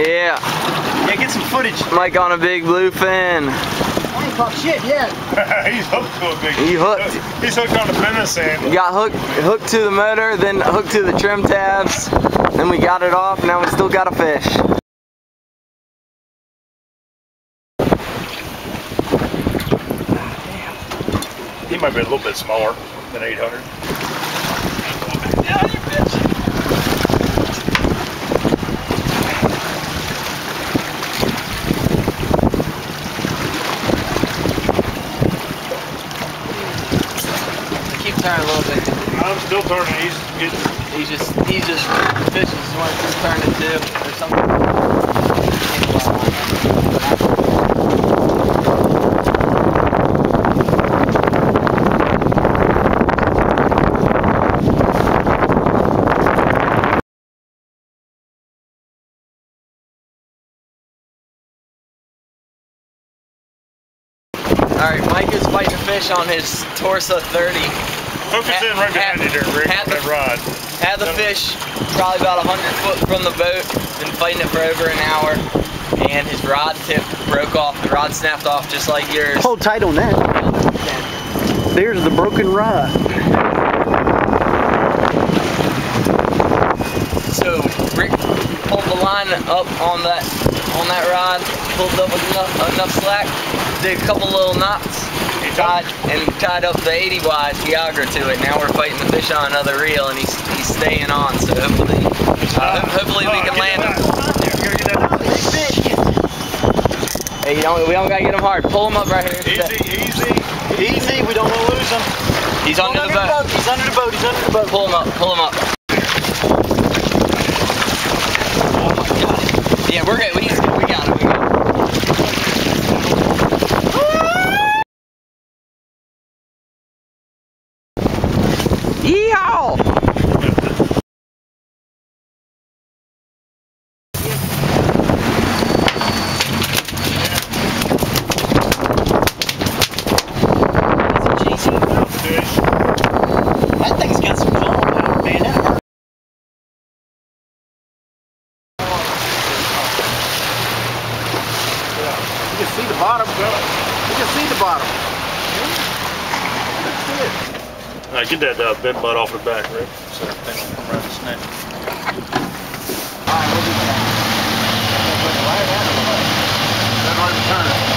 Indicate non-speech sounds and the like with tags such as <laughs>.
Yeah, Yeah, get some footage. Mike on a big bluefin. I ain't caught shit yet. <laughs> He's hooked to a big. He hooked. He's hooked on the venison. We got hooked hooked to the motor, then hooked to the trim tabs. Then we got it off. Now we still got a fish. He might be a little bit smaller than 800. Keep turning a little bit. I'm still turning. He's getting. He's just he's just fishing just want to turn it to or something. Alright, Mike is fighting a fish on his Torsa 30. Focus in right behind you there, Rick. Had the- rod. Had the fish probably about 100 foot from the boat, been fighting it for over an hour, and his rod tip broke off. The rod snapped off just like yours. Hold tight on that. There's the broken rod. So Rick pulled the line up on that on that rod, pulled up with enough, enough slack, did a couple little knots, He tied and tied up the 80 wide Tiagra to it. Now we're fighting the fish on another reel, and he's he's staying on. So hopefully, uh, ho- hopefully we Oh, can land him. we gotta get that. Hey, you don't, we don't gotta get him hard. Pull him up right here. Easy, easy. Easy, we don't want to lose him. He's under the boat. He's under the boat. He's under the boat. Pull him up. Pull him up. Oh my god. Yeah, we're good. We, he's good. we got him. We got him. Yeehaw! Fish. That thing's got some foam on it, man. That hurt. You can see the bottom. You can see the bottom. That's good. Right, get that uh, bed butt off the back, Rick, so that thing will come around the snake. All right, we'll be back. Right at him. Then right turn.